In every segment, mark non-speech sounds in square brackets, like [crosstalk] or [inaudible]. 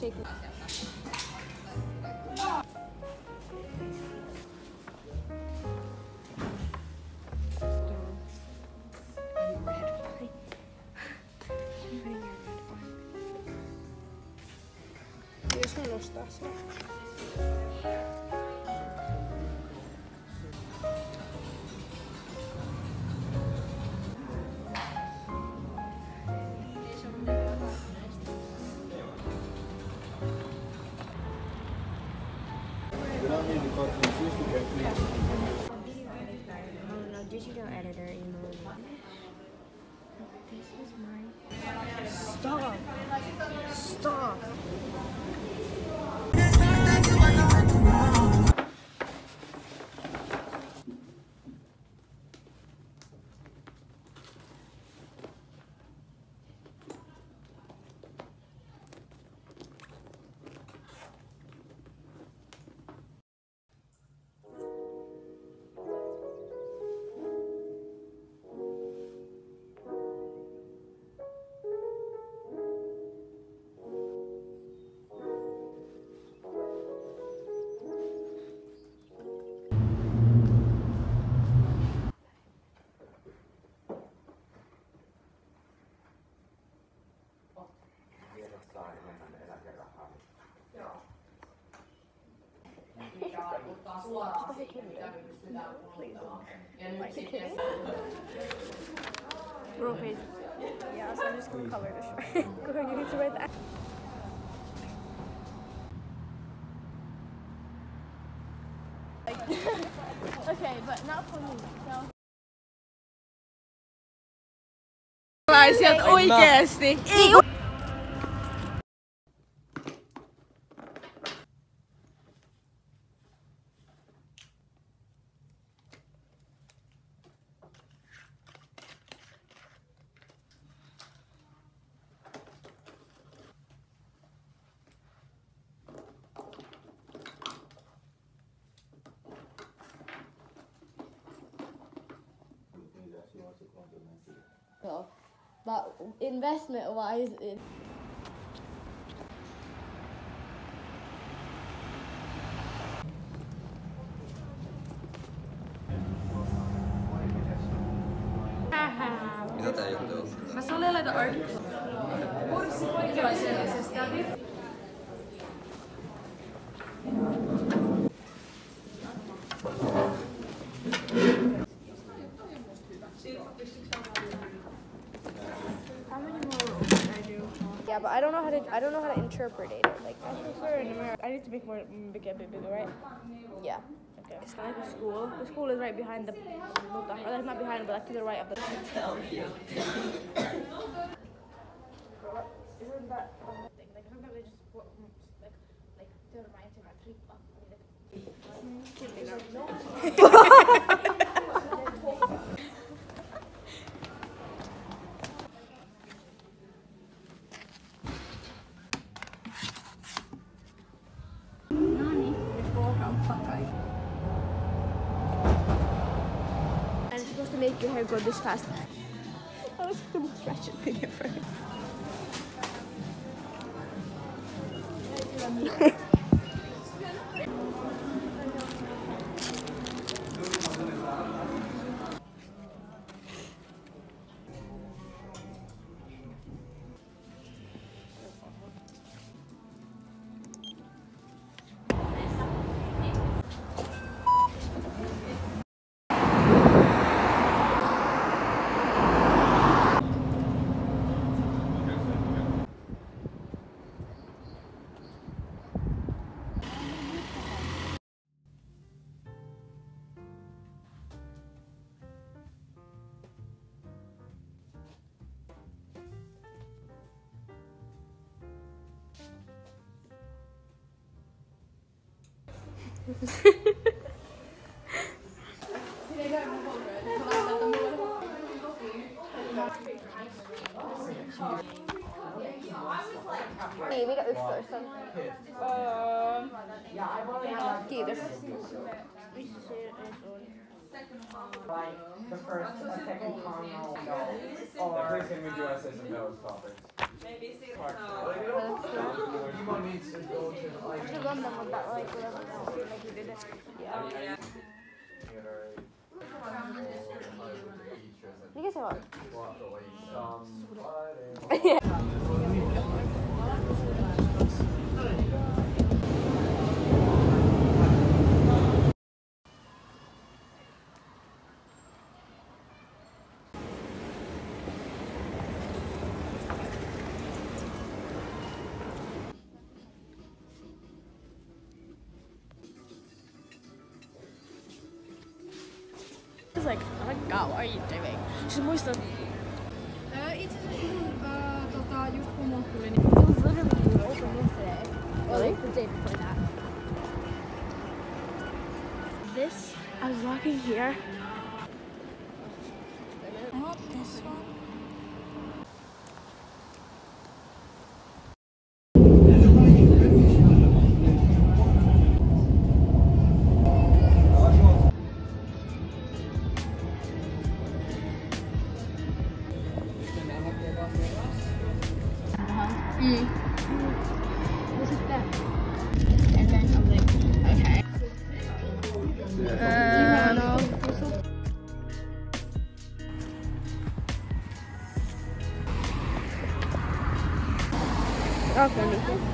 take. Jos mä nostaa sen. Oh, digital editor emoji. This is my. Stop! Stop! Page. Yeah, so I'm just gonna color this. Go ahead, you need to write that. okay, but not for me. So. Sieltä oikeesti. So, but investment wise, it, Mitä tää juttu on? Mä Sole laita art. Kurssi poikilaisesta. How many more rolls can I do? Yeah, but I don't know how to. I don't know how to interpret it. Like, I prefer in America. I need to make more, mm, make it a bit bigger, right? yeah. Okay. It's kind of like a school. The school is right behind the, or like not behind, but like to the right of the. [laughs] Isn't that thing? Like sometimes they just like like törmää etsimään trippa. It's make your hair grow this fast. [laughs] That was the most wretched thing ever. [laughs] [laughs] Hey, we got this first one. Kiitos. like the first, a second carnal or Please can we do essays on those topics? Should have done them with that like whatever like he did it. Yeah. Mikä se on? She's god, what are you doing? She's muista. Itse asiassa mun ää, just pomo tuli, niin It was literally open yesterday. The day before that. This, I was walking here. Okay. oli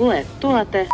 Luettuote.